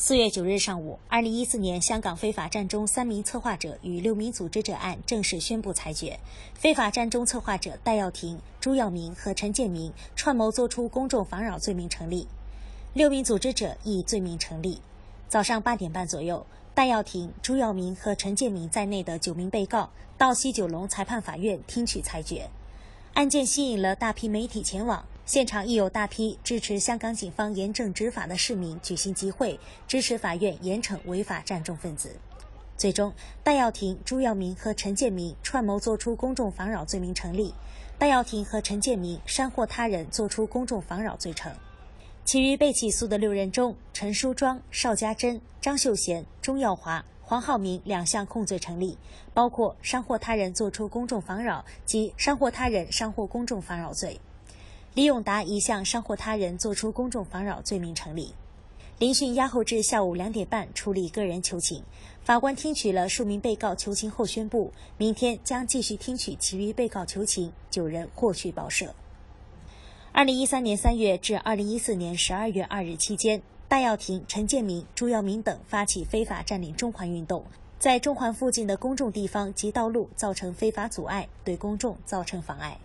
四月九日上午，二零一四年香港非法占中三名策划者与六名组织者案正式宣布裁决。非法占中策划者戴耀廷、朱耀明和陈建明串谋作出公众妨扰罪名成立，六名组织者亦罪名成立。早上八点半左右，戴耀廷、朱耀明和陈建明在内的九名被告到西九龙裁判法院听取裁决。案件吸引了大批媒体前往。现场亦有大批支持香港警方严正执法的市民举行集会，支持法院严惩违法占中分子。最终，戴耀廷、朱耀明和陈建明串谋作出公众妨扰罪名成立，戴耀廷和陈建明煽惑他人作出公众妨扰罪成。其余被起诉的六人中，陈淑庄、邵家珍、张秀贤、钟耀华、黄浩明两项控罪成立，包括煽惑他人作出公众妨扰及煽惑他人煽惑公众妨扰罪。李永达一项伤惑他人作出公众妨扰罪名成立。聆讯押后至下午两点半处理个人求情。法官听取了数名被告求情后宣布，明天将继续听取其余被告求情，九人获取保释。二零一三年三月至二零一四年十二月二日期间，戴耀廷、陈建明、朱耀明等发起非法占领中环运动，在中环附近的公众地方及道路造成非法阻碍，对公众造成妨碍。